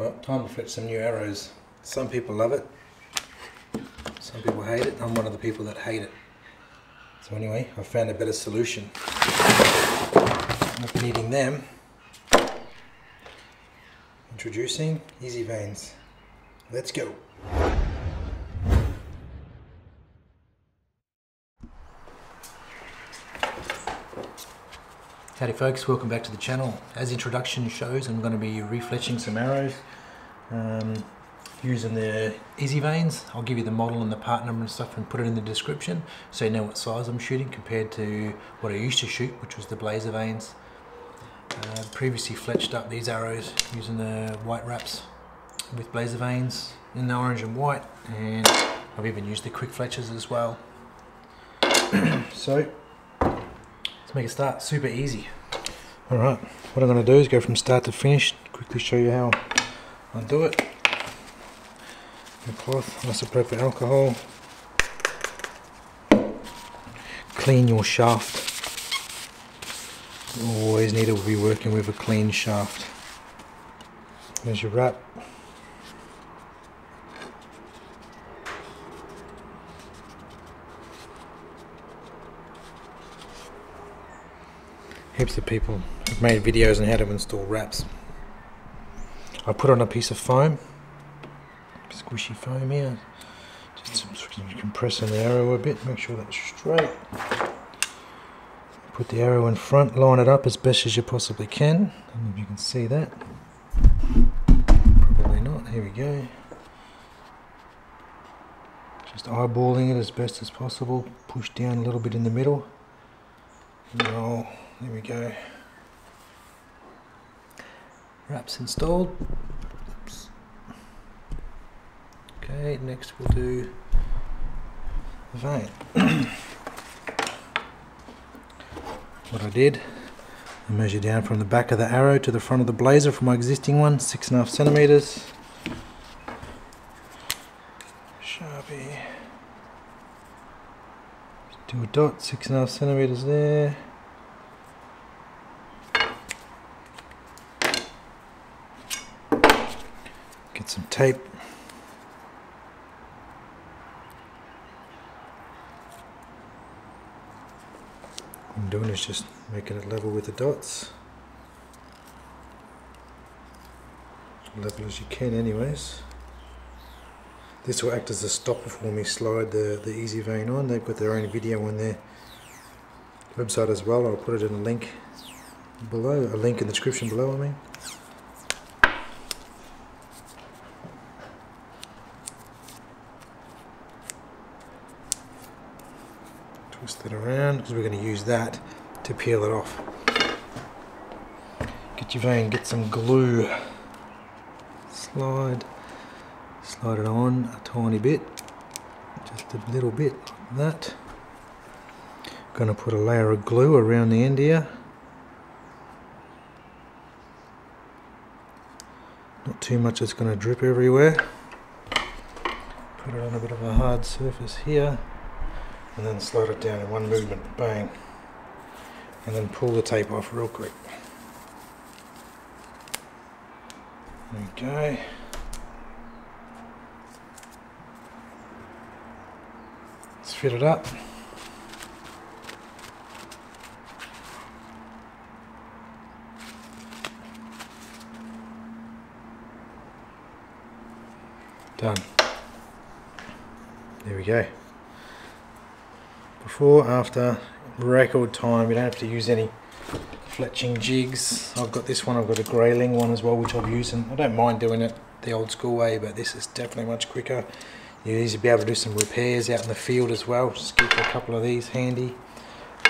Well, time to fletch some new arrows. Some people love it. Some people hate it. I'm one of the people that hate it. So anyway, I found a better solution. Not needing them. Introducing Easy Vanes. Let's go. Howdy folks, welcome back to the channel. As introduction shows, I'm going to be refletching some arrows um, using the Easy Vanes. I'll give you the model and the part number and stuff and put it in the description so you know what size I'm shooting compared to what I used to shoot, which was the Blazer Vanes. Uh, previously fletched up these arrows using the white wraps with Blazer Vanes in the orange and white and I've even used the quick fletchers as well. so Let's make it start super easy. Alright, what I'm going to do is go from start to finish, quickly show you how I do it. A cloth, isopropyl alcohol. Clean your shaft. You always need to be working with a clean shaft. There's your wrap. Heaps of people have made videos on how to install wraps. I put on a piece of foam, squishy foam here, just compressing the arrow a bit, make sure that's straight. Put the arrow in front, line it up as best as you possibly can. Know if you can see that. Probably not, here we go. Just eyeballing it as best as possible, push down a little bit in the middle. Roll. There we go. Wraps installed. Oops. Okay, next we'll do the vane. what I did, I measured down from the back of the arrow to the front of the blazer from my existing one, six and a half centimeters. Sharpie. Do a dot, six and a half centimeters there. What I'm doing is just making it level with the dots. Level as you can anyways. This will act as a stopper for me slide the, the Easy Vane on. They've got their own video on their website as well. I'll put it in a link below, a link in the description below I mean. Twist it around because we're going to use that to peel it off. Get your vane, get some glue. Slide, slide it on a tiny bit, just a little bit like that. Going to put a layer of glue around the end here. Not too much it's going to drip everywhere. Put it on a bit of a hard surface here and then slide it down in one movement, bang, and then pull the tape off real quick. There we go. Let's fit it up. Done. There we go before, after, record time. You don't have to use any fletching jigs. I've got this one, I've got a grayling one as well, which I've used, and I don't mind doing it the old school way, but this is definitely much quicker. You need to be able to do some repairs out in the field as well. Just keep a couple of these handy.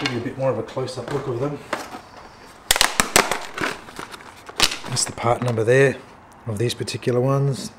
Give you a bit more of a close-up look of them. That's the part number there of these particular ones.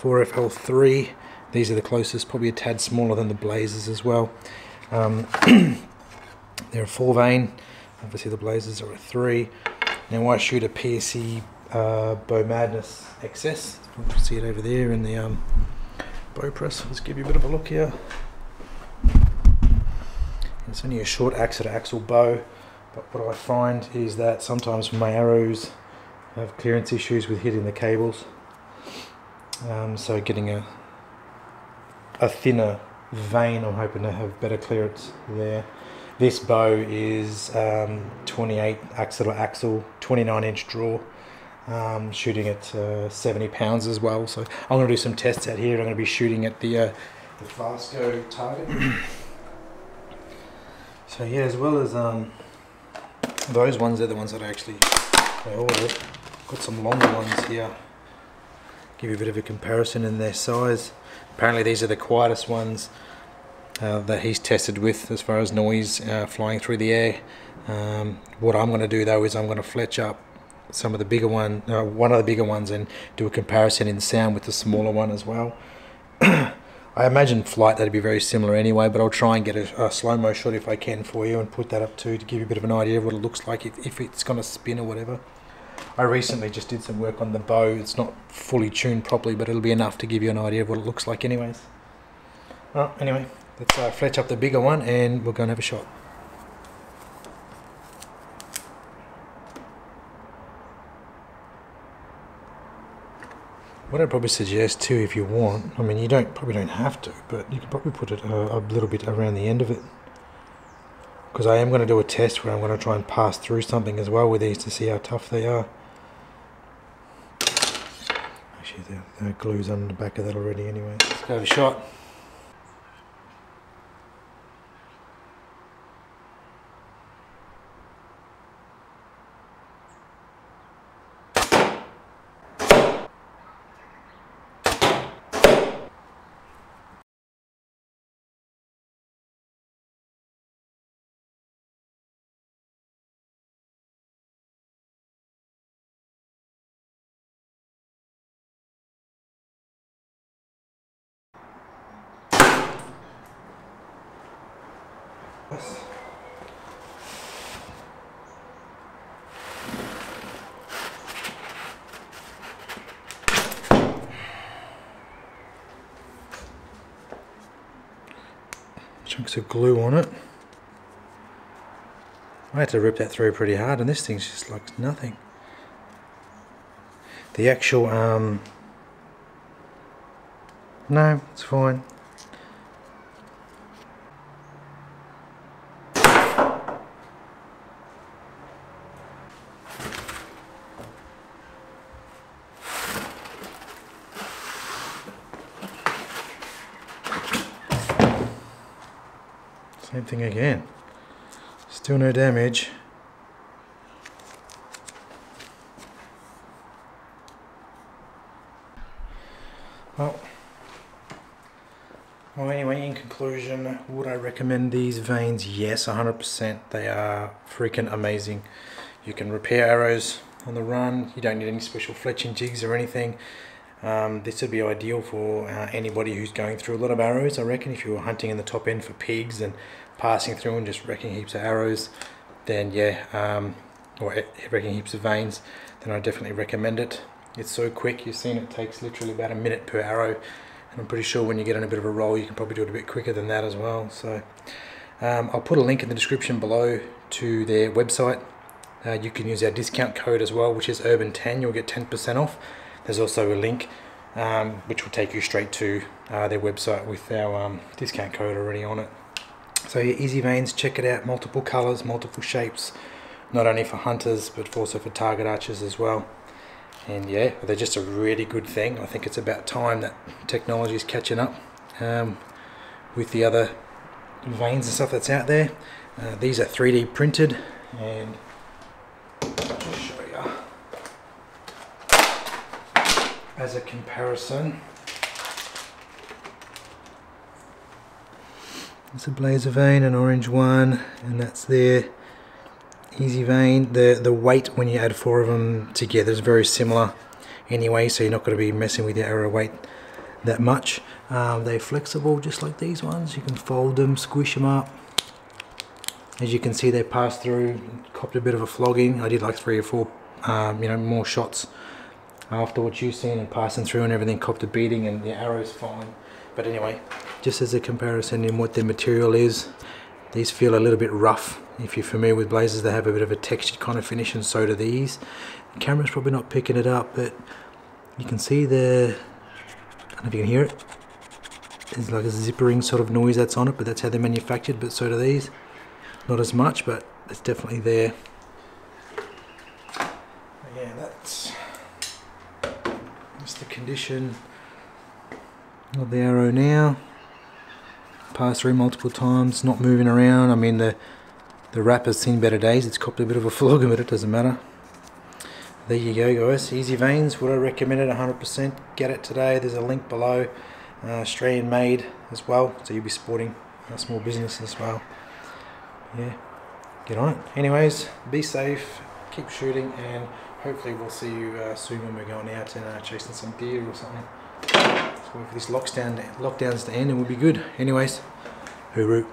4FL3. These are the closest, probably a tad smaller than the Blazers as well. Um, they're a four vane. Obviously the Blazers are a three. Now I shoot a PSE uh, Bow Madness XS. You can see it over there in the um, bow press. Let's give you a bit of a look here. It's only a short axle to axle bow, but what I find is that sometimes my arrows have clearance issues with hitting the cables. Um, so getting a a thinner vane, I'm hoping to have better clearance there. This bow is um, 28 axle axle, 29 inch draw, um, shooting at uh, 70 pounds as well. So I'm going to do some tests out here. I'm going to be shooting at the uh, the Fastco target. so yeah, as well as um, those ones they're the ones that I actually I ordered. Got some longer ones here. Give you a bit of a comparison in their size. Apparently these are the quietest ones uh, that he's tested with as far as noise uh, flying through the air. Um, what I'm going to do though is I'm going to fletch up some of the bigger one, uh, one of the bigger ones, and do a comparison in sound with the smaller one as well. I imagine flight that'd be very similar anyway, but I'll try and get a, a slow-mo shot if I can for you and put that up too to give you a bit of an idea of what it looks like if, if it's going to spin or whatever. I recently just did some work on the bow. It's not fully tuned properly, but it'll be enough to give you an idea of what it looks like anyways. Well, anyway, let's uh, fletch up the bigger one and we'll go and have a shot. What I'd probably suggest too, if you want, I mean, you don't probably don't have to, but you can probably put it a, a little bit around the end of it, because I am going to do a test where I'm going to try and pass through something as well with these to see how tough they are. Actually, the, the glue's on the back of that already anyway. Let's go have a shot. Yes. Chunks of glue on it. I had to rip that through pretty hard and this thing's just like nothing. The actual, um, no, it's fine. Same thing again. Still no damage. Well, well anyway, in conclusion, would I recommend these vanes? Yes, 100%. They are freaking amazing. You can repair arrows on the run. You don't need any special fletching jigs or anything. Um, this would be ideal for uh, anybody who's going through a lot of arrows. I reckon if you were hunting in the top end for pigs and passing through and just wrecking heaps of arrows, then yeah, um, or wrecking heaps of vanes, then I definitely recommend it. It's so quick, you've seen it takes literally about a minute per arrow, and I'm pretty sure when you get on a bit of a roll, you can probably do it a bit quicker than that as well. So um, I'll put a link in the description below to their website. Uh, you can use our discount code as well, which is Urban10. You'll get 10% off. There's also a link um, which will take you straight to uh, their website with our um, discount code already on it. So yeah, Easy Vanes, check it out. Multiple colors, multiple shapes, not only for hunters but also for target archers as well. And yeah, they're just a really good thing. I think it's about time that technology is catching up um, with the other vanes and stuff that's out there. Uh, these are 3D printed and as a comparison. It's a blazer vane, an orange one, and that's their easy vane. The, the weight when you add four of them together is very similar anyway, so you're not going to be messing with your arrow weight that much. Um, they're flexible just like these ones. You can fold them, squish them up. As you can see they pass through, copped a bit of a flogging. I did like three or four um, you know, more shots after what you've seen and passing through and everything copped a beating and the arrow's fine but anyway just as a comparison in what the material is these feel a little bit rough if you're familiar with blazers they have a bit of a textured kind of finish and so do these the camera's probably not picking it up, but you can see the, I don't know if you can hear it. It's like a zippering sort of noise that's on it, but that's how they're manufactured, but so do these. Not as much, but it's definitely there. Yeah, that's, that's the condition of the arrow now. Passed through multiple times, not moving around. I mean, the the wrap has seen better days. It's copped a bit of a flog, but it doesn't matter. There you go, guys. Easy Vanes, Would I recommend it 100%? Get it today. There's a link below. Uh, Australian made as well, so you'll be supporting a small business as well. Yeah, get on it. Anyways, be safe, keep shooting, and hopefully we'll see you uh, soon when we're going out and uh, chasing some deer or something. Let's wait for this lockdown, lockdowns to end and we'll be good. Anyways, hooroo.